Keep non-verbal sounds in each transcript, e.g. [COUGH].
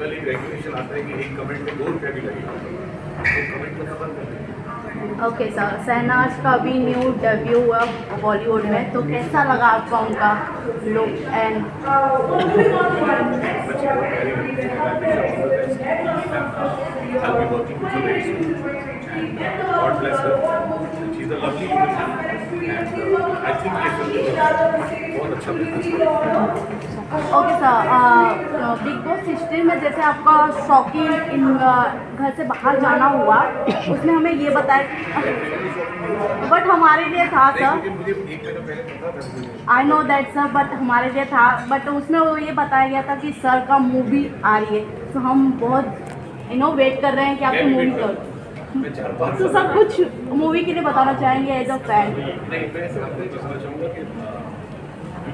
कल एक रेगुलेशन आता है कि एक कमेंट में दो रुपया भी लगेगा। तो कमेंट करना बंद कर देंगे? ओके सर शहनाज का भी न्यू डेब्यू हुआ बॉलीवुड में। तो कैसा लगा आपका उनका लुक एंड मैं God bless her. She's a lovely and uh, I think ये बहुत अच्छा business okay sir Bigg Boss sixteen में जैसे आपका शौकीन इन घर से बाहर जाना हुआ उसमें हमें ये बताया बट हमारे लिए था sir I know that sir but हमारे लिए था. बट उसमें वो ये बताया गया था कि सर का मूवी आ रही है. तो हम बहुत यू नो वेट कर रहे हैं कि आपकी मूवी पाँच तो सब कुछ मूवी के लिए बताना चाहेंगे एज अ फ़ैन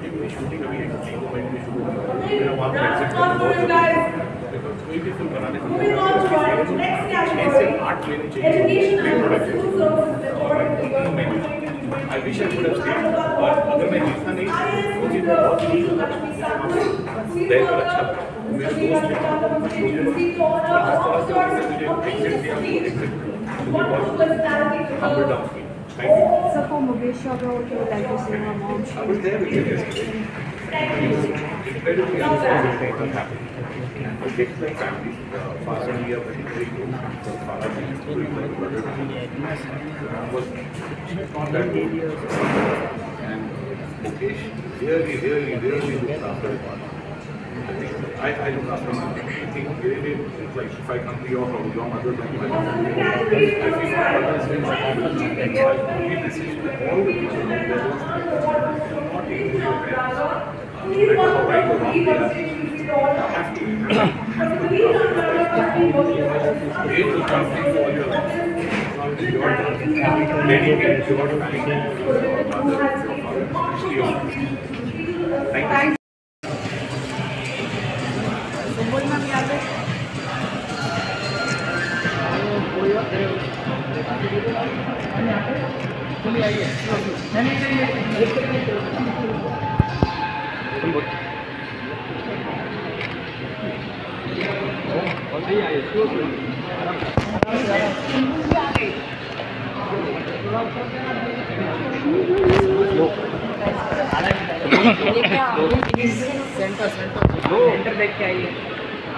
नहीं मैं शूटिंग अभी तीन महीने में शुरू होगा मेरा वहाँ पर एग्जिट करना बहुत ज़रूरी बिकॉज़ कोई भी फ़िल्म बनाने से छः से आठ महीने चाहिए और मैं I wish I could have stayed और अगर मैं जीतना नहीं मुझे बहुत ही रहकर अच्छा लगा मेरे दोस्त हैं और जिस तरह से मुझे एग्जिट दिया एग्जिट मुझे बहुत down Sa como bir eu yok ki o da bizim And Mukesh really, really, really looked after I, I don't know. I think it, it, like if I come to your home, your mother, like my mother, I think like this all the people to have to have to Thank you. Your mother, your father, especially your mother. Thank you.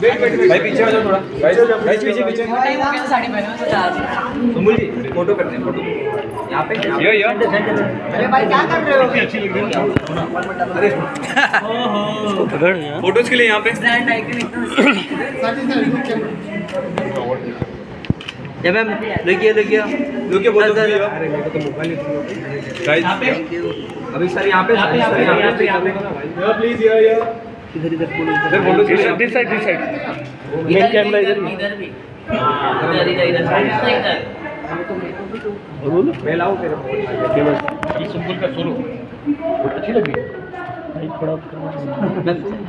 भाई पीछे आ जाओ थोड़ा। भाई भाई पीछे पीछे सुमुल जी photo करते हैं फ़ोटो। यहाँ पे यो यो। अरे भाई क्या कर रहे हो? अरे। फ़ोटोज़ के लिए यहाँ पे। जब मैम देखिए देखिए। लोग फ़ोटो के अरे मेरे को तो मोबाइल गाइस अभी सर यहाँ पे सर यहाँ पे यहाँ पे प्लीज़ यार यार इधर इधर फ़ोटो के this side this side. Main camera इधर इधर। भी। इधर इधर इधर साइड इधर। मैं लाऊं तेरे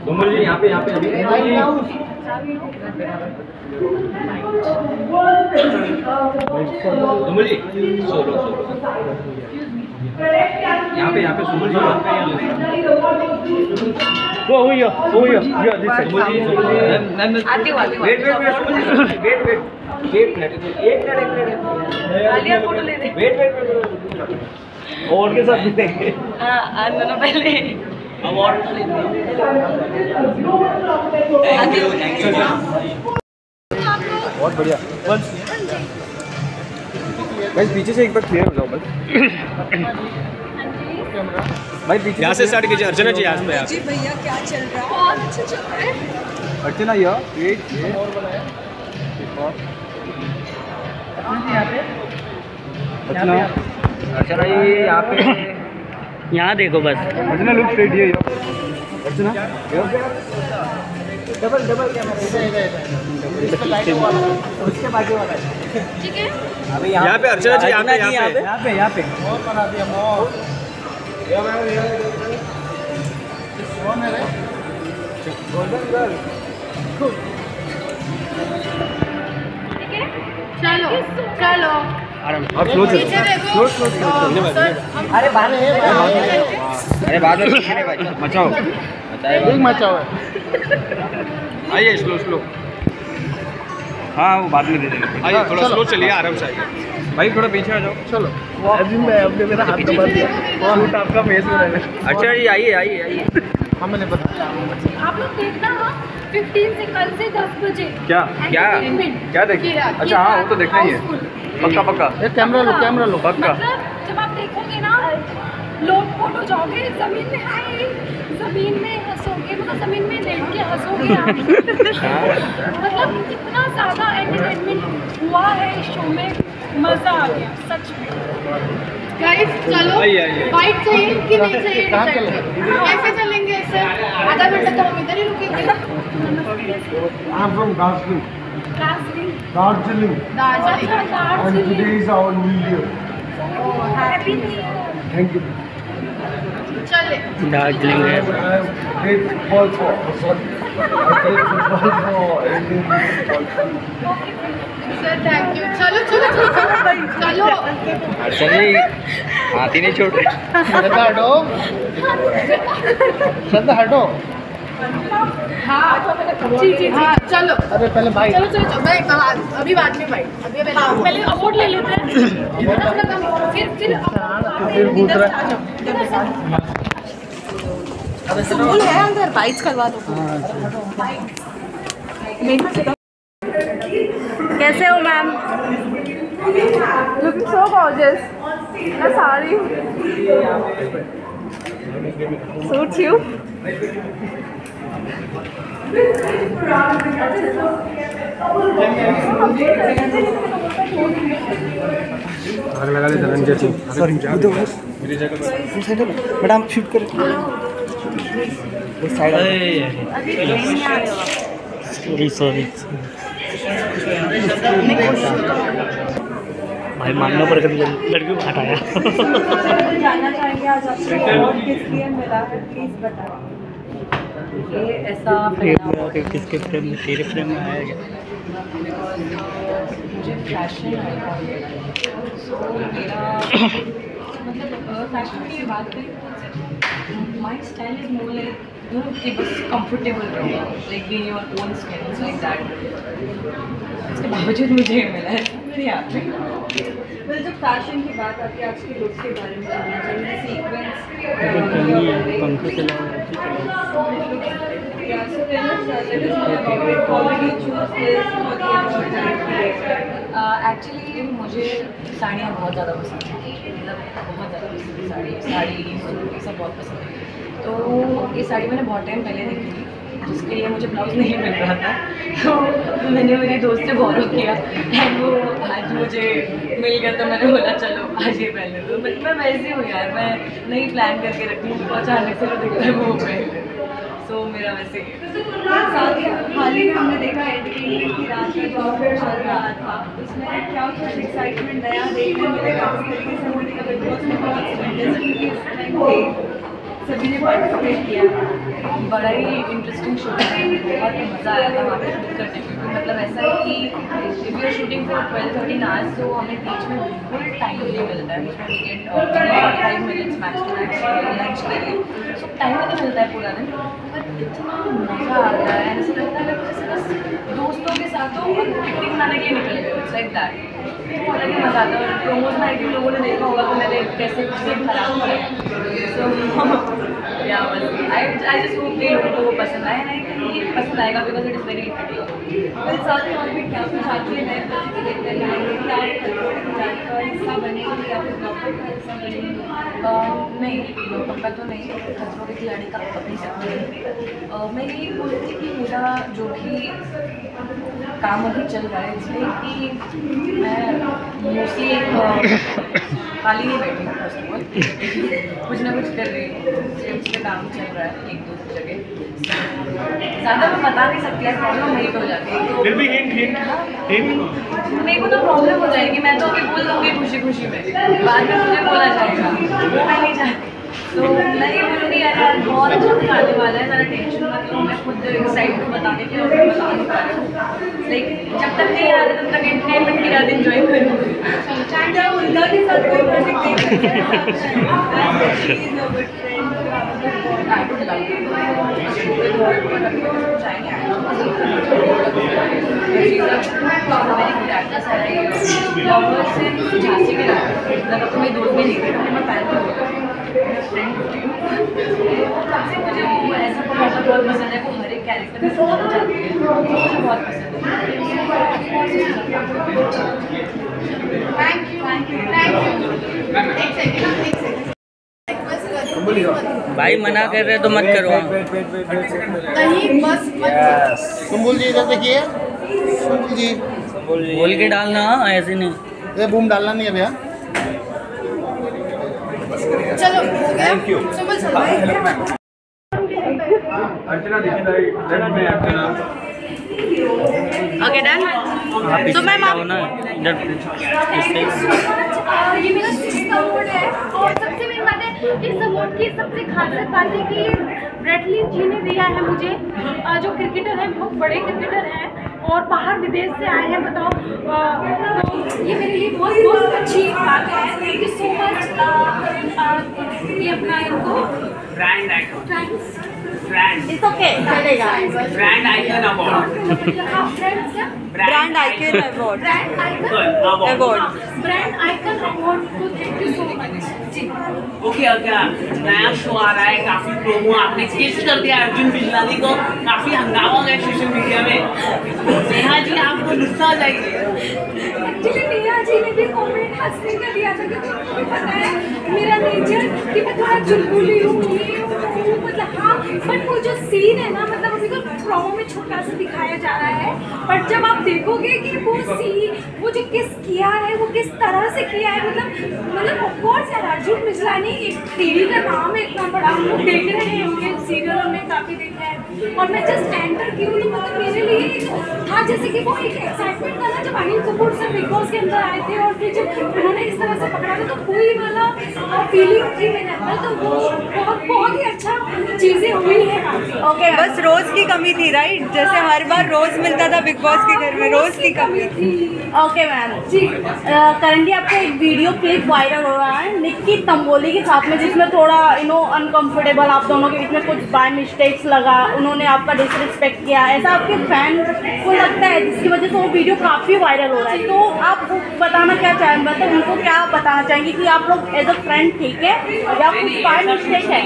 सुमुल जी यहाँ पे यहाँ पे अभी सुमुल जी सोलो सोलो। यहाँ पे यहाँ पे सुमुल जी यहाँ वो हुई वो हुई या दिस आती हूँ आती wait wait wait wait wait wait minute एक मिनट एक मिनट आलिया फ़ोटो ले दे। वेट वेट वेट और के साथ देंगे हाँ आज मैंने पहले। अवार्ड तो ले हूँ बहुत बढ़िया। भाई पीछे से एक बार क्लियर हो जाओ बस। भाई पीछे यहाँ से स्टार्ट कीजिए अर्चना जी यहाँ पे जी भैया। क्या चल रहा है? अच्छा चल रहा है। अर्चना ये वेट ये और बनाया अर्चना। अर्चना ये यहाँ पे [COUGHS] यहाँ देखो बस। अर्चना लुक स्ट्रेट ये अर्चना डबल डबल उसके बाजू वाला। ठीक है। अभी यहाँ पे अर्चना जी यहाँ पे यहाँ पे। यहाँ पे यहाँ पे। ठीक है? चलो चलो। क्लोज देखो। सर अरे बाद में अरे बाद में पीछे नहीं भाई। मचाओ एक मचा हुआ आइए स्लो स्लो। हाँ वो बाद में दे देंगे। आइए थोड़ा स्लो चलिए आराम से आइए। भाई थोड़ा पीछे आ जाओ। चलो। अभी मैं अपने मेरा हाथ दबा दिया। शूट आपका फेस में रहेगा अच्छा जी आइए आइए आइए। हाँ मैंने बता आप लोग देखना हाँ 15 से कल से 10 बजे। क्या? क्या? क्या देखें? कीरा- अच्छा, हाँ, वो तो देखना ही है। पक्का पक्का। एक कैमरा लो कैमरा लो। पक्का। मतलब जब आप देखोगे ना लोग फ़ोटो जाओगे ज़मीन में हाय ज़मीन में हंसोगे मतलब ज़मीन में लेट के हंसोगे आप [LAUGHS] मतलब इतना ज़्यादा एंटरटेनमेंट हुआ है इस शो में मज़ा आ गया सच में गाइस चलो। बाइक चाहिए कि नहीं चाहिए। कैसे चलेंगे ऐसे आधा घंटा तो हम इधर ही रुकेंगे I'm from Darjeeling. Darjeeling Darjeeling. Darjeeling And today is our new year. Happy new year Thank you. Darjeeling है। हाथी नहीं छोड़ हटो। [LAUGHS] हटो। हाँ जी जी हाँ चलो। अरे पहले भाई। चलो चलो चलो। मैं अभी बाद में भाई। अभी पहले हाँ, अवार्ड ले लेते हैं। फिर फिर है अंदर बाइक्स करवा दो। कैसे हो मैम लुकिंग सो गॉर्जियस मैं साड़ी सूट्स यू आग लगा दे धनंजय सिंह। सॉरी मेरी जगह मैडम शूट कर। सॉरी सॉरी भाई मानना पड़ेगा तुझे लड़की को हटाया। जानना चाहेंगे आज आपको। किस लिए मिला है? प्लीज़ बताएँ ये ऐसा में किसके फ्रेम में तेरे फ्रेम में आया मेरा मतलब फ़ैशन की बात करें my style is more like you know कि बस कंफर्टेबल रहो like be your own skin like that इसके बावजूद मुझे मिला है मेरी हैप्पी मतलब जब फ़ैशन की बात आती है। आज के लुक के बारे में एक्चुअली मुझे साड़ियाँ बहुत ज़्यादा पसंद हैं। मतलब बहुत ज़्यादा पसंद साड़ी साड़ी सब बहुत पसंद है। तो ये साड़ी मैंने बहुत टाइम पहले देखी थी। जिसके लिए मुझे ब्लाउज नहीं मिल रहा था। तो मैंने मेरी दोस्त से बोरो किया। एंड वो आज मुझे मिल गया तो मैंने बोला, चलो, आज ये पहन लो बट मैं वैसे हूँ यार, मैं नहीं प्लान करके रखती हूँ अचानक से जो दिखता है वो पहन सो मेरा वैसे ही साथ ही हाल ही में हमने देखा एंटरटेनमेंट की रात का जो ऑफ़र चल रहा था। उसमें क्या कुछ एक्साइटमेंट नया देखने मिलेगा, किस तरीके से होने का बिग बहुत सभी ने पार्टिसिपेट किया। बड़ा ही इंटरेस्टिंग शो था। बहुत ही मज़ा आया था वहाँ पर शूट करने में। मतलब ऐसा है कि you are shooting for twelve thirteen hours तो हमें बीच में बिल्कुल टाइम नहीं मिलता है। बीच में we five minutes max to max lunch के लिए सो टाइम नहीं मिलता है पूरा दिन। बट इतना मज़ा आ रहा है। ऐसा लगता है बस दोस्तों के साथ और पिकनिक मनाने के लिए निकल गए। लाइक दैट ही मज़ा आता है। प्रोमोज में आई लोगों ने देखा होगा तो मैंने कैसे खराब किया। [LAUGHS] सो बस आई आई जस्ट होप कि लोगों को पसंद आए कि ये पसंद आएगा because it is very interesting फिर साथ में और भी क्या कुछ आती है का हिस्सा बनेंगे या फिर हिस्सा बनेंगे नहीं लॉकअप का तो नहीं खतरों के खिलाड़ी का कभी सकते मैं यही बोल कि मेरा जो भी काम अभी चल रहा है, इसलिए कि मैं मोस्टली एक खाली नहीं बैठी हूँ फ़र्स्ट ऑफ़ ऑल कुछ ना कुछ कर रही हूँ। काम चल रहा है एक दो जगह। ज़्यादा मैं बता नहीं सकती है प्रॉब्लम वहीं हो जाती है। फिर भी हिंट हिंट हिंट मेरे को तो प्रॉब्लम हो जाएगी। मैं तो अभी बोल दूँगी खुशी खुशी में। बाद में मुझे बोला जाएगा। वो मैं नहीं चाहती तो मैं ये बोलूँगी यार यार बहुत अच्छा दिखाने वाला है ज़रा टेंशन मत लो मैं खुद एक्साइट हूँ बताने के लिए बता नहीं पा रही लाइक जब तक नहीं आ रहा तब तक एंटरटेनमेंट की याद इन्जॉय करूँगी चाहे उनका के साथ कोई प्रोजेक्ट झांसी के मतलब अब तो मेरी दोस्त भी नहीं थी मैं पहले फ्रेंड होती हूँ। तब मुझे वो ऐसा बहुत बहुत पसंद है वो हर एक कैरेक्टर में समझ जाती है। मुझे बहुत पसंद thank you thank you thank you एक सेकंड एक सेकंड भाई मना कर रहे तो मत करो। कहीं बस मत जी इधर देखिए। जी। बोल के डालना ऐसे नहीं। ये बूम डालना नहीं है भैया। चलो हो गया। थैंक यू अर्चना में अर्चना। ओके डन तो मैम आप ना इधर ये मेरा है और सबसे मेन बात है इस अवार्ड की सबसे खासियत बात है कि ब्रेटली जी ने दिया है मुझे। जो क्रिकेटर हैं बहुत बड़े क्रिकेटर हैं और बाहर विदेश से आए हैं बताओ तो ये मेरे लिए बहुत बहुत अच्छी बात है। थैंक यू सो मच ये अपना इनको। Brand icon thanks brand it's okay चलेगा। Brand icon award brand icon award brand icon award brand icon award को thank you so much okay अगर नया शो आ रहा है, काफ़ी प्रोमो आपने किस कर दिया, अर्जुन बिजलानी को। काफ़ी हंगामा हो गया सोशल मीडिया में। नेहा जी, आपको गुस्सा आ जाएगी। एक्चुअली नेहा जी ने भी कमेंट हंसने का दिया था मेरा नेचर कि मैं थोड़ा चुलबुली हूँ हूँ, हूँ, मतलब हाँ बट वो जो सीन है ना मतलब अभी तो प्रोमो में छोटा सा दिखाया जा रहा है बट जब आप देखोगे कि वो सीन वो जो किस किया है वो किस तरह से किया है मतलब मतलब ऑफकोर्स यार अर्जुन मिजलानी एक टीवी का नाम है इतना बड़ा हम लोग देख रहे हैं उनके सीरियलों में काफ़ी देखा है और मैं जस्ट एंटर की हूँ तो मतलब मेरे लिए था जैसे कि वो एक एक्साइटमेंट था ना जब Anil Kapoor sir Bigg Boss के अंदर आए थे और फिर जब उन्होंने इस तरह से पकड़ा था तो कोई वाला फीलिंग थी मेरे अंदर तो वो बहुत बहुत ही अच्छा चीज़ें हुई है ओके बस रोज की कमी थी राइट जैसे हर बार रोज मिलता था बिग बॉस के घर में रोज की कमी थी। ओके मैम जी करंटली आपका एक वीडियो क्लिप वायरल हो रहा है निक्की तंबोली के साथ में जिसमें थोड़ा यू नो अनकंफर्टेबल आप दोनों के बीच में कुछ बाय मिस्टेक्स लगा उन्होंने आपका डिसरिस्पेक्ट किया ऐसा आपके फ़ैन को लगता है जिसकी वजह से वो वीडियो काफ़ी वायरल हो रहा है? तो आप बताना क्या चाहेंगे मतलब उनको क्या बताना चाहेंगे कि आप लोग एज अ फ्रेंड ठीक है? या कुछ बाय मिस्टेक है?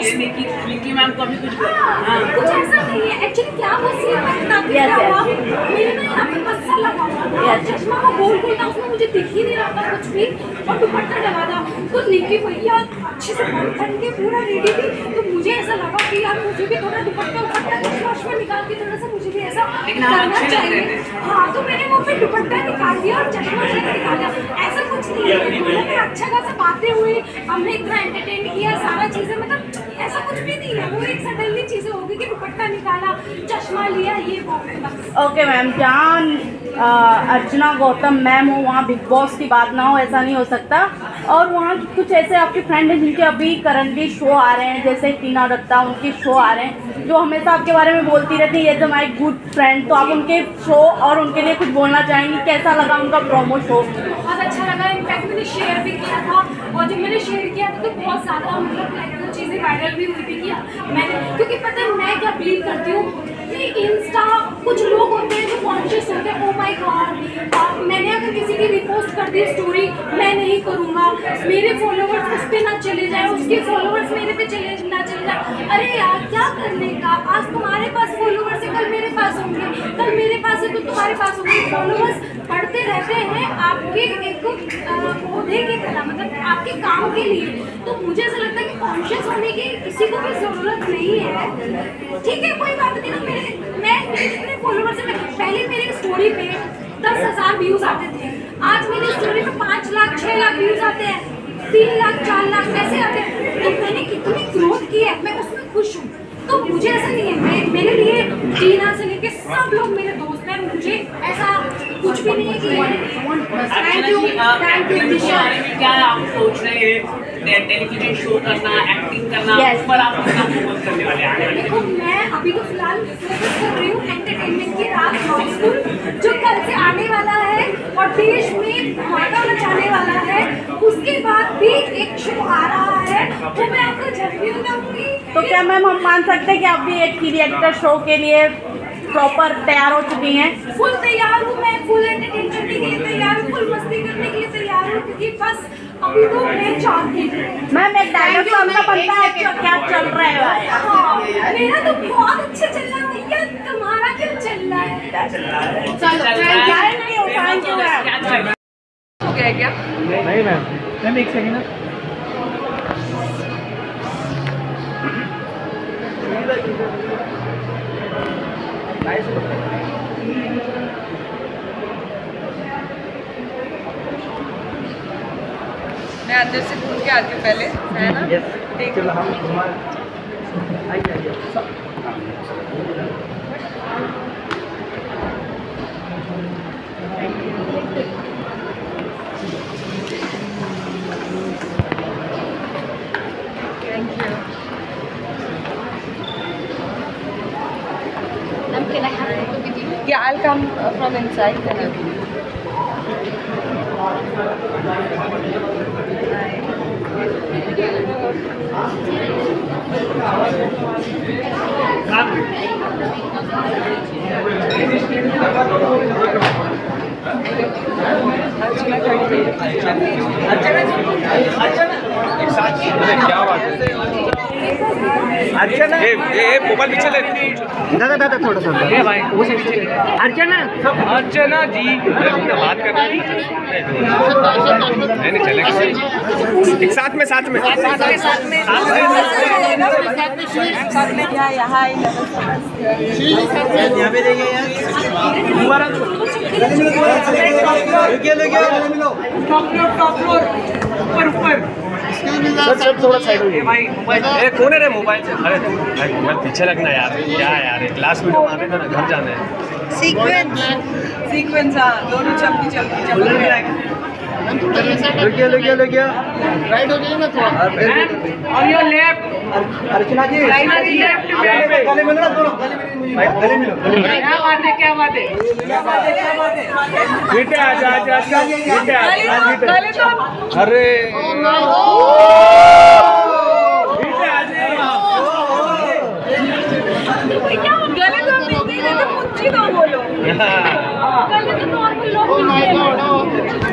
निकी मैम को अभी कुछ हाँ, कुछ ऐसा नहीं है। एक्चुअली क्या वो सीन मैं बताती Yes, क्या. हुआ? मेरे ना यहाँ पे बस्सा लगा हुआ. चश्मा का गोल गोल था उसमें मुझे दिख ही नहीं रहा था कुछ भी। और दुपट्टा लगा था। तो निकी भैया अच्छे से बन के पूरा रेडी थी। तो मुझे ऐसा लगा कि यार मुझे भी थोड़ा दुपट्टा उपट्टा चश्मा निकाल के थोड़ा सा मुझे भी ऐसा करना चाहिए। हाँ तो मैंने वो फिर दुपट्टा निकाल दिया और चश्मा निकाल दिया। ऐसा अच्छा खासा बातें हुई हमने इतना एंटरटेन किया सारा चीज़ें मतलब ऐसा कुछ भी नहीं है। वो एक सडनली चीज़ें होगी कि दुपट्टा निकाला चश्मा लिया ये वो बस। Okay ma'am uh, Archana, Gautam, ma'am हो, वहाँ बिग बॉस की बात ना हो, ऐसा नहीं हो सकता। और वहाँ कुछ ऐसे आपके फ्रेंड हैं जिनके अभी करंटली शो आ रहे हैं, जैसे टीना दत्ता, उनके शो आ रहे हैं, जो हमेशा आपके बारे में बोलती रहती है, ये तो माई गुड फ्रेंड तो आप उनके शो और उनके लिए कुछ बोलना चाहेंगी? कैसा लगा उनका प्रोमो शो बहुत अच्छा लगा। इनफैक्ट मैंने शेयर भी किया था। और जब मैंने शेयर किया था तो बहुत ज़्यादा मतलब चीज़ें वायरल भी हुई थी मैंने क्योंकि पता है, मैं क्या बिलीव करती हूँ? इंस्टा कुछ लोग होते हैं जो कॉन्शियस होते हैं ओ माय गॉड मैंने अगर किसी की रिपोस्ट कर दी स्टोरी मैं नहीं करूँगा। मेरे फॉलोवर्स उस पर ना चले जाए, उसके फॉलोवर्स मेरे पे चले, ना चले जाए। अरे यार, क्या करने का? आज तुम्हारे पास फॉलोवर्स है, कल मेरे पास होंगे। कल मेरे पास है तो तुम्हारे पास होंगे। फॉलोवर्स बढ़ते रहते हैं, आपके एक पौधे की आपके काम के लिए तो मुझे ऐसा लगता है कि कॉन्शियस होने की किसी को भी ज़रूरत नहीं है। ठीक है, कोई बात नहीं ना मेरे, मैं मेरे जितने फॉलोवर्स हैं पहले मेरी स्टोरी पे दस हज़ार व्यूज़ आते थे। आज मेरी स्टोरी पे पाँच लाख छः लाख व्यूज़ आते हैं। तीन लाख, चार लाख पैसे आते हैं। तो मैंने कितनी ग्रोथ की है, मैं उसमें खुश हूँ। तो मुझे ऐसा नहीं है, मैं, मेरे लिए जीना से लेके सब लोग मेरे दोस्त हैं। मुझे ऐसा कुछ भी नहीं है। Thank you thank you Disha क्या आप सोच रहे हैं? टेलीविज़न शो करना एक्टिंग करना Yes. पर आप कितना फोकस करने वाले हैं। आने वाले देखो मैं अभी तो फ़िलहाल फोकस कर रही हूँ एंटरटेनमेंट की रात हाउसफुल जो कल से आने वाला है और देश में धमाका मचाने वाला है। उसके बाद भी एक शो आ रहा है तो मैं आपको जल्द बताऊँगी। तो क्या मैम हम मान सकते हैं कि आप भी एक रिएक्टर शो के लिए प्रॉपर तैयार हो चुकी हैं। फुल तैयार हूँ मैं फुल एंटरटेन करने के लिए तैयार हूँ फुल मस्ती करने के लिए तैयार हूँ क्योंकि बस अभी तो मैं चाहती हूँ। मैम एक डायलॉग तो आपका बनता है कि क्या चल रहा है? हाँ, मेरा तो बहुत अच्छा चल रहा है भैया तुम्हारा क्या चल रहा है? चलो thank you thank you ma'am क्या चल रहा है? हो गया क्या? नहीं मैम मैम एक सेकंड मैं अंदर से घूम के आती हूँ पहले है ना? यस चलो हम घुमा आइए आइए thank you Ma'am, can I have a photo with you? Yeah, I'll come uh, from inside then I'll give you. क्या बात है अर्चना? ए ए ए, मोबाइल पीछे ले। दादा दादा थोड़ा सा ये भाई वो से पीछे अर्चना? अर्चना जी बात कर रहे हैं। नहीं नहीं चलेगा। एक साथ में साथ में। यहाँ पे देखिए यार दोबारा रुकिए रुकिए सर सर थोड़ा साइड हो ए कौन है रे मोबाइल से अरे भाई मोबाइल पीछे रखना यार। क्या यार क्लास वीडियो बनाते थे ना घर जाना है। सीक्वेंस सीक्वेंस हाँ दोनों चमकी चमकी चमकी गया लग गया राइट हो जाइए ना थोड़ा। On your left. Archana ji. गले मिलो ना दोनों गले मिलो गले मिलो गले मिलो क्या बात है क्या बात है? क्या बात है बेटे आजा आजा आजा बेटे आजा गले तो अरे। गले तो मिलते ही नहीं तो मुझे तो बोलो गले तो नॉर्मल लोग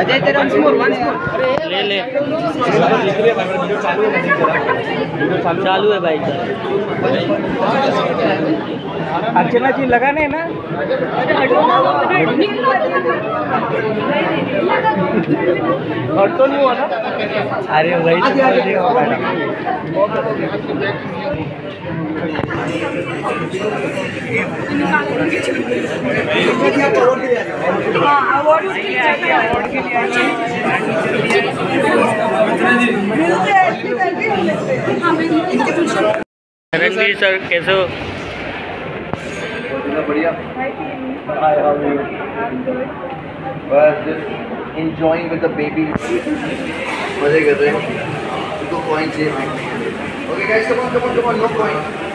अजय तेरा वंस मोर वंस मोर ले ले चालू है भाई। अर्चना जी लगा नहीं ना और तो नहीं हुआ ना अरे रणवीर सर कैसे हो बढ़िया? बस enjoying with the baby. मज़े कर रहे हैं चाहिए okay guys come on come on come no coin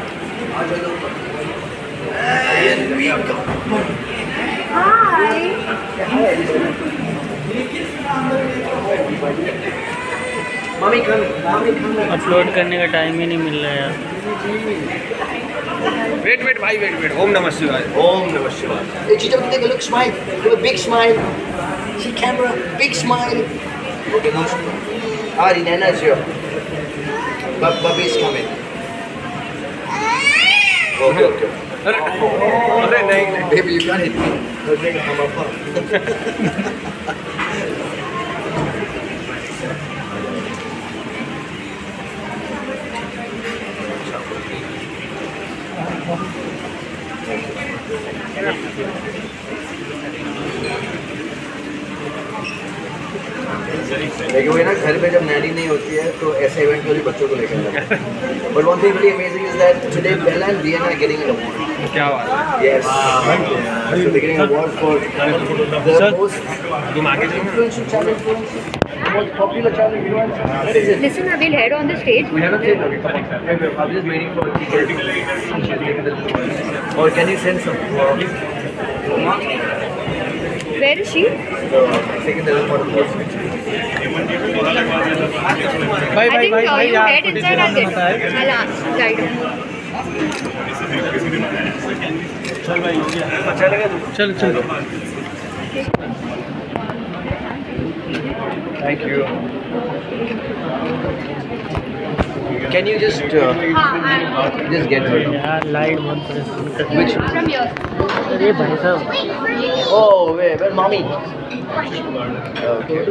upload करने का टाइम ही नहीं मिल रहा यार वेट वेट भाई वेट वेट ओम नमः शिवाय Shivaya. Hey, Chicha, take a look, smile. Do a big smile. See camera, big smile. Okay, no smile. Ari, Nana is here. Bub, Bubby is coming. Okay, okay. अरे अरे नहीं नहीं Baby, you got it. No, take it from above. लेकिन वही ना घर पे जब नैनी नहीं होती है तो ऐसे इवेंट में बच्चों को लेकर जाते हैं but one thing really amazing is that today Bella and Vienna are getting an award क्या बात है Yes. So they're getting an award for the most influential child influencer, the most popular child influencer. What is it? Listen, I will head on the stage. We haven't. Wait, wait, I'm just waiting for the Or can you send some? Where is she? So, taking the report of course. I think uh, you head inside and get. I'll ask, guide her. चल चल Thank you. Can you just uh, just get her? यार light बंद कर Which? From here. अरे भाई साहब Oh, wait, where mommy? Okay.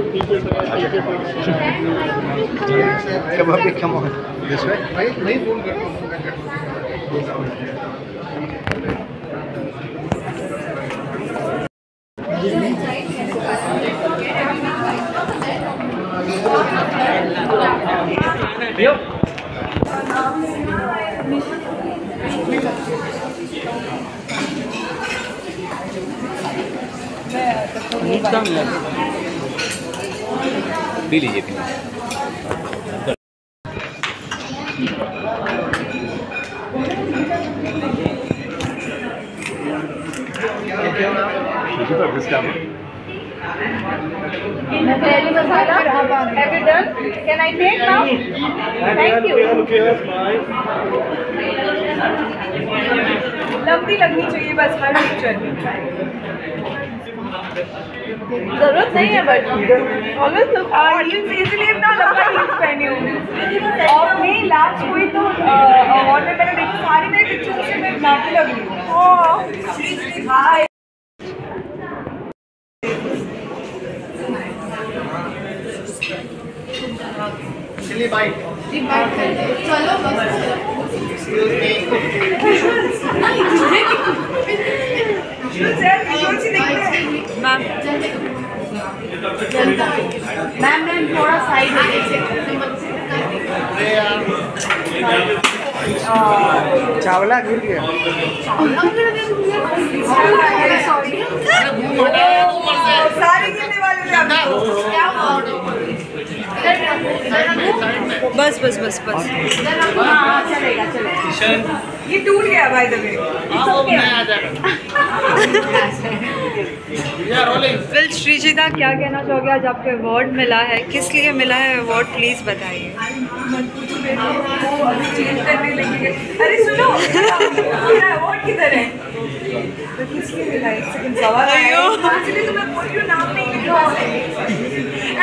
Come on, come on. This way. रास्ता मिल जाता लीजिए। पी लगनी चाहिए बस हर पिक्चर ज़रूरत नहीं है बट हील्स इजीली इतना लंबा [LAUGHS] हील्स पहनी हूँ। और नहीं लास्ट कोई तो अवार्ड में मैंने देखी सारी मेरी पिक्चर्स से मैं नाटी लग रही हूँ। हाय [LAUGHS] मैम मैम थोड़ा साइड चावला गिर गया। सारे गिरने वाले बस बस बस बस। चलेगा चलेगा ये टूट गया by the way will Srijita क्या कहना चाहोगे? आज आपको अवार्ड मिला है। किस लिए मिला है अवार्ड प्लीज़ बताइए। चेंज करने लगी अरे सुनो अवार्ड किधर है तो किस मिला एक सेकंड सवाल आया अयो। तो मैं बोल रही हूँ नाम नहीं लिखा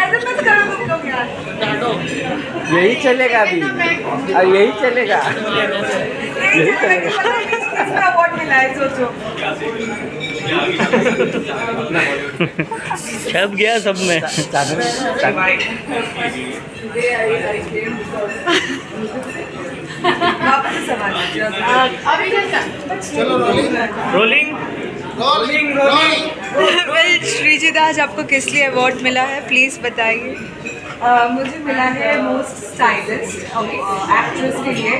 ऐसे मत करो तुम लोग यार यही चलेगा अभी। यही चलेगा। [LAUGHS] यही चलेगा। अवार्ड मिला है सोचो छप गया सब में। वापस से सवाल अभी रोलिंग विल श्रीजिता आज आपको किस लिए अवार्ड मिला है? प्लीज़ बताइए। Uh, मुझे मिला है मोस्ट स्टाइलिस्ट एक्ट्रेस के लिए।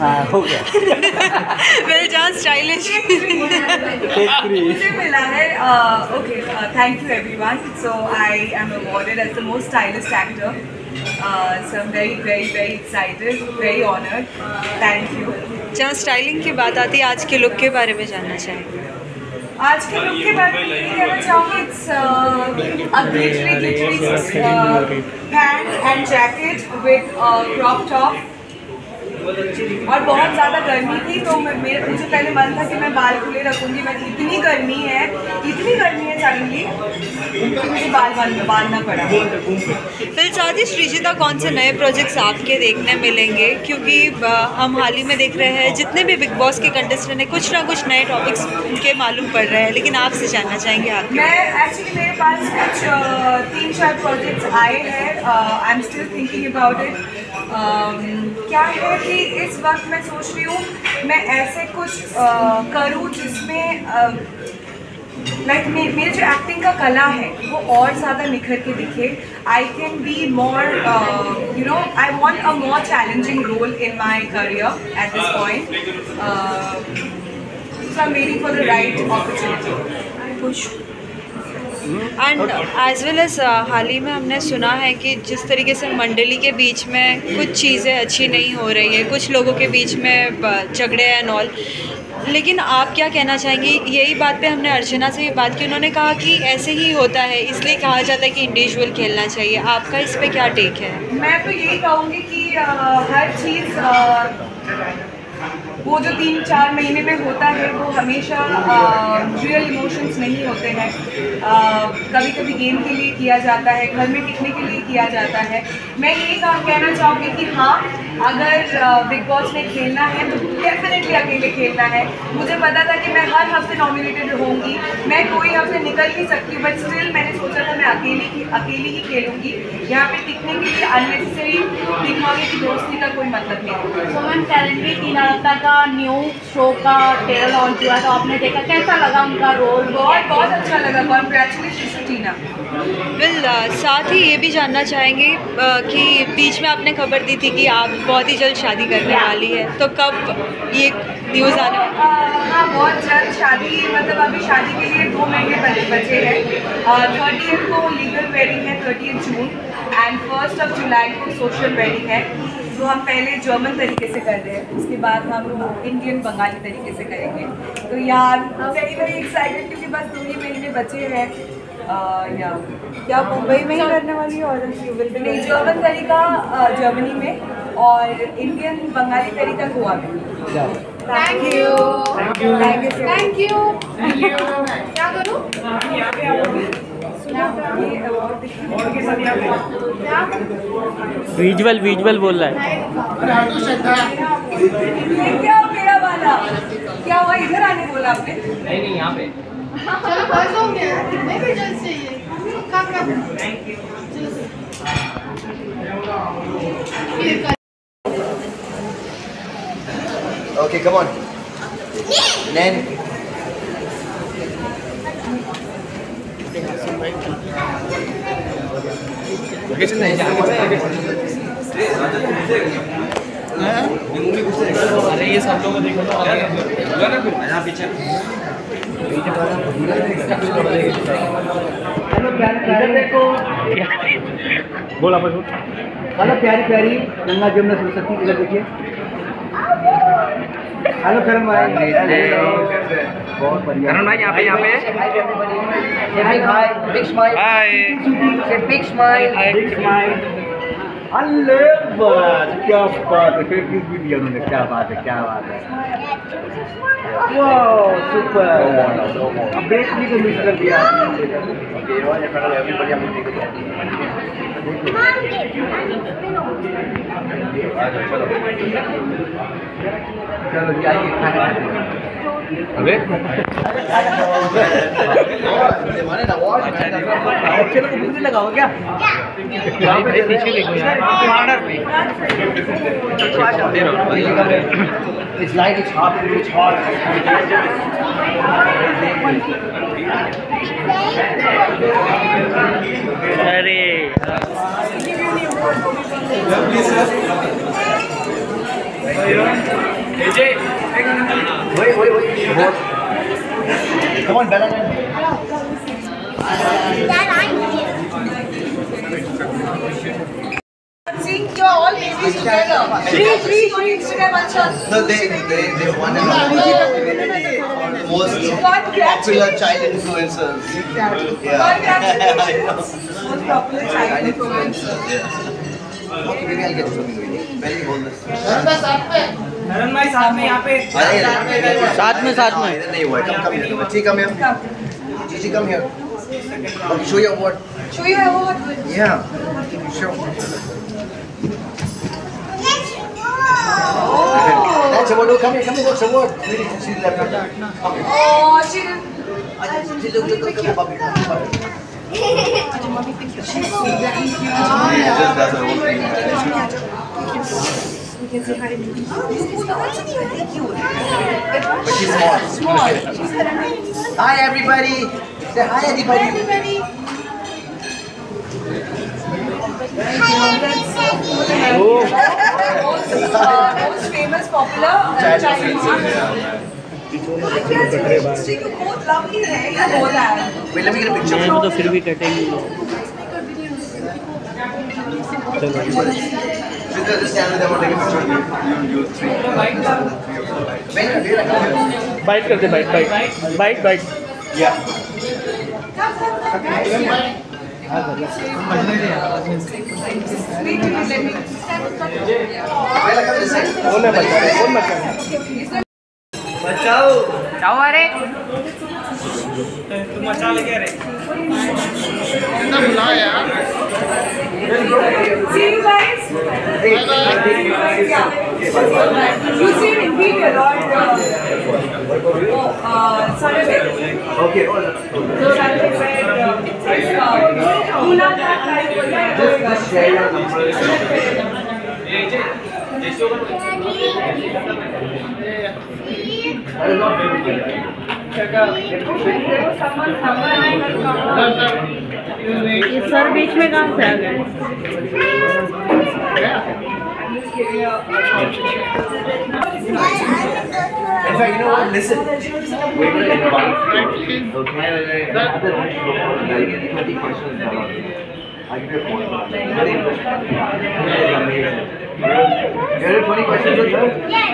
हाँ हो गया। विल जहाँ स्टाइलिश मुझे मिला है okay thank you everyone so I am awarded as the most stylist actor so I am very very very excited very honoured thank you जहाँ स्टाइलिंग की बात आती है आज के लुक के बारे में जानना चाहेंगे? आज के लुक के बारे में ये कहना चाहूँगी it's a glittery glittery pant and jacket with crop top और बहुत ज़्यादा गर्मी थी तो मैं मेरे मुझे पहले मन था कि मैं बाल खुले रखूँगी बट इतनी गर्मी है इतनी गर्मी है सडनली कि मुझे बाल बाल बांधना पड़ा। फिर साथ ही श्रीजिता कौन से नए प्रोजेक्ट्स आपके देखने मिलेंगे? क्योंकि हम हाल ही में देख रहे हैं जितने भी बिग बॉस के कंटेस्टेंट हैं कुछ ना कुछ नए टॉपिक्स उनके मालूम पड़ रहे हैं लेकिन आपसे जानना चाहेंगे आप मैं एक्चुअली मेरे पास कुछ तीन चार प्रोजेक्ट्स आए हैं I am still thinking about it क्या है कि एक्चुअली इस वक्त मैं सोच रही हूँ मैं ऐसे कुछ करूँ जिसमें लाइक like, मेरे जो एक्टिंग का कला है वो और ज़्यादा निखर के दिखे। I can be more you know I want a more challenging role in my career at this point waiting for the right opportunity and as well as हाल ही में हमने सुना है कि जिस तरीके से मंडली के बीच में कुछ चीज़ें अच्छी नहीं हो रही है कुछ लोगों के बीच में झगड़े एंड ऑल लेकिन आप क्या कहना चाहेंगे? यही बात पे हमने अर्चना से भी बात की उन्होंने कहा कि ऐसे ही होता है इसलिए कहा जाता है कि इंडिविजुअल खेलना चाहिए। आपका इस पर क्या टेक है? मैं तो यही कहूँगी कि अ, हर चीज़ वो जो तीन चार महीने में होता है, वो हमेशा रियल इमोशंस नहीं होते हैं। कभी कभी गेम के लिए किया जाता है, घर में टिकने के लिए किया जाता है। मैं ये कहना चाहूँगी कि हाँ अगर बिग बॉस में खेलना है तो डेफिनेटली अकेले खेलना है। मुझे पता था कि मैं हर हफ़्ते नॉमिनेटेड होंगी। मैं कोई हफ़्ते निकल नहीं सकती बट स्टिल मैंने सोचा था मैं अकेली ही अकेली ही खेलूँगी। यहाँ पे टिकने के लिए अननेसेसरी दिखावे की दोस्ती का कोई मतलब नहीं so ma'am talented Tina Datta का न्यू शो का ट्रेलर लॉन्च हुआ तो आपने देखा कैसा लगा उनका रोल बहुत बहुत अच्छा लगा। कॉन्ग्रेचुलेशन टीना वेल साथ ही ये भी जानना चाहेंगे कि बीच में आपने खबर दी थी कि आप बहुत ही जल्द शादी करने वाली है तो कब ये न्यूज़ आने वाली है? बहुत जल्द शादी मतलब अभी शादी के लिए दो महीने बचे हैं। थर्टी को लीगल वेडिंग है thirty June and first of July को सोशल वेडिंग है, जो हम पहले जर्मन तरीके से कर रहे हैं, उसके बाद हम इंडियन बंगाली तरीके से करेंगे। तो यार वेरी वेरी एक्साइटेड क्योंकि बस दो ही महीने बचे हैं। या क्या मुंबई में ही करने वाली है? और नहीं जर्मन तरीका जर्मनी में और इंडियन बंगाली तरीका गोवा में। Thank you thank you thank you क्या करूँ? विजुअल विजुअल बोल रहा है। क्या मेरा वाला? क्या हुआ? इधर आने बोला आपने? नहीं नहीं यहाँ पे। चलो बस हो गया कितने भी जल्द चाहिए काम कर Okay, come on. Nen. Location नहीं अरे ये सब लोगों को देखो तो बोला ना फिर यहाँ पीछे हेलो प्यारी प्यारी देखो बोला। बस हेलो प्यारी प्यारी गंगा जमुना सरस्वती इधर देखिए। हेलो करण भाई। बहुत बढ़िया। करण भाई यहाँ पे यहाँ पे hi big smile hi big smile big smile अल्ले क्या बात है, फिर भी दिया उन्होंने? क्या बात है, क्या बात है। वाह सुपर ब्रेक भी को मिस कर दिया चलो जी आइए खाना खाते हैं अबे चलो तो लगाओ क्या पीछे देखो यार It's light, it's hot, it's hot. अरे वही वही वही Come on, Bella. Sing your all babies together. Three, three, three. So they, they, they, one and all Most popular child influencers. Congratulations. [LAUGHS] Most popular child influencer. Okay, maybe I'll get you something really. Very hold this. नरन भाई साथ में यहाँ पे अरे, अरे, अरे, अरे, साथ में, साथ में। हाँ, इधर नहीं हुआ है. Come, come here. बच्ची, come here. Gigi, come here. Okay, show your award. Show your award. Yeah. Show. Oh. That's a word. Oh, come here, come here. That's a word. Really, she left. Come here. Oh, she didn't. Look, look, look, look, Bobby. She's so happy. We can see how to do But she's small. Small. Hi, everybody. Say hi, everybody. Hi, everybody. तो तो फिर भी कटेंगे bite करते bike bike bike bike या. Bite bite bite Yeah. Wait, like this side. बोल बचा बोल मचा बचाओ जाओ अरे See you guys. Yeah. You see in video, Lord. Uh, uh, Sunday. Okay, hold on. So that is where uh, it's uh, Puna Just, just share your number. That is not ये sir बीच में कहाँ से आ गए In fact, you know what? Listen. We're going to invite you. Okay? The I'll give you 20 questions. uh, I'll give you a phone. Very interesting. Is amazing. You ready 20 questions with her?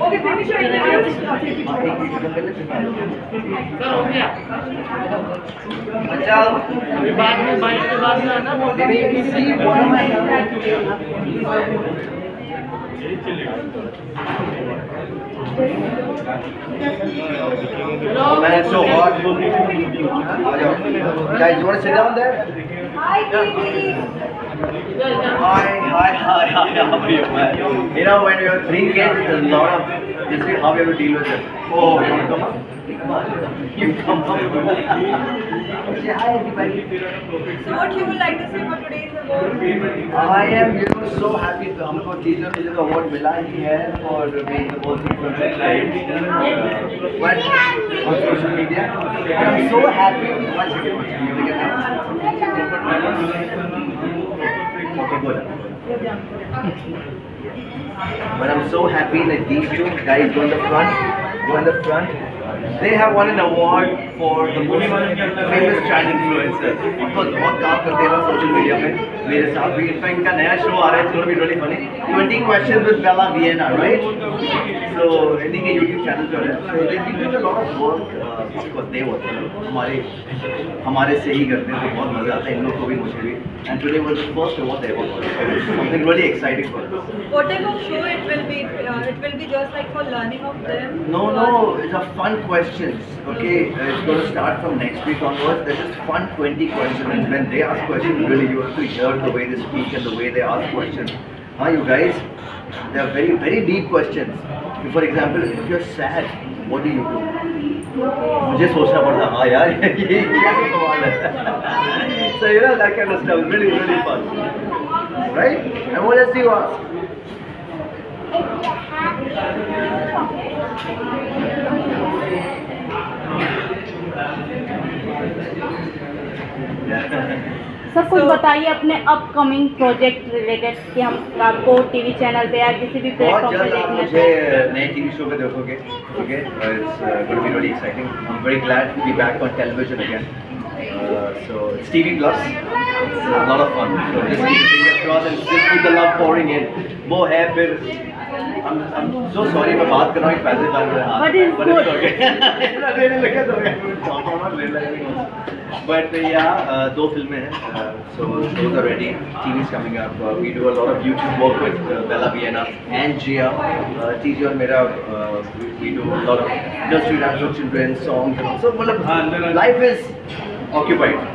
Okay, finish your interview. बचाओ बाद में bite के बाद में आना Man, it's so hot. Guys, you want to sit down there? Hi, Kitty. Hi, hi, hi, hi, how are you, man? You know, when you're three kids, there's a lot of, you see how you have to deal with it. Oh, you want to come up? Come on. You come up. Say hi, everybody. So, what you would like to say for today's award? I am, you know, so happy to हमको teacher मुझे का award मिला ही है for being the most influential child but on social media. And I'm so happy. One second, But I'm so happy that these two guys go in the front, go in the front. They have won an award for the most famous child influencers. Of course, बहुत काम करते हैं लोग social media में मेरे साथ भी in fact इनका नया शो आ रहा है it's gonna be really funny 20 questions with Bella Vienna, right? So, इन्हीं के YouTube channel पर है. So they give me a lot of work. Uh, of course, they work. हमारे हमारे से ही करते हैं तो बहुत मजा आता है इन लोग को भी मुझे भी. And today was the first award they ever got. Something really exciting for us. What type of show it will be? Uh, it will be just like for learning of them? No, no, it's a fun questions. Okay, uh, it's going to start from next week onwards. They're just fun 20 questions, and when they ask questions, really you have to hear the way they speak and the way they ask questions. Huh, you guys? They are very, very deep questions. For example, if you're sad, what do you do? मुझे सोचना पड़ता हाँ यार ये कैसे सवाल है so you know that kind of stuff really really fun right and what else do you sir कुछ बताइए अपने अपकमिंग प्रोजेक्ट रिलेटेड कि हम आपको टीवी चैनल पे या किसी भी प्लेटफॉर्म पे देखना मुझे नए टीवी शो पे देखोगे okay it's going be really exciting I am very glad to be back on television again so it's TV plus a lot of fun. So just keep your fingers crossed and just keep the love pouring in. वो है फिर So sorry मैं बात कर रहा हूँ पैसे. लगे तो मैं बट या दो फ़िल्में हैं so those are ready TV is coming up we do a lot of YouTube work with Bella Vienna and Jiya TG और मेरा we do lot of industry dance for children songs so मतलब life is occupied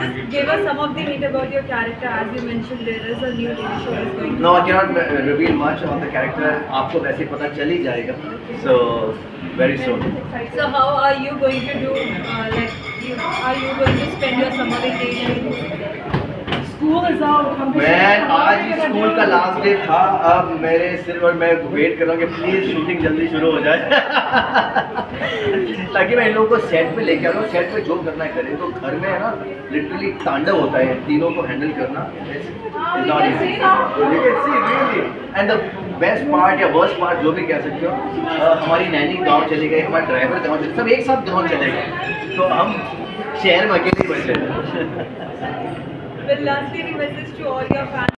Just give us some of the meat about your character. As you mentioned, there is a new TV show is going. No, I cannot uh, reveal much on the character. आपको वैसे पता चल ही जाएगा. So very soon. So how are you going to do? Uh, like, you, are you going to spend your summer vacation? मैं आज school का last day था। अब मेरे सिर्फ़ और मैं वेट कर रहा हूँ कि प्लीज़ शूटिंग जल्दी शुरू हो जाए। [LAUGHS] ताकि मैं इन लोगों को सेट पे लेके आ रहा हूँ सेट पे जो करना है करें। तो घर में है ना लिटरली तांडव होता है। तीनों को हैंडल करना. And the best part या वर्स्ट पार्ट जो भी कह सकते हो हमारी नैनी गाँव चले गए हमारे ड्राइवर गाँव चले सब एक साथ गाँव चले गए। तो हम शहर में अकेले बचे Well, lastly, any message to all your fans?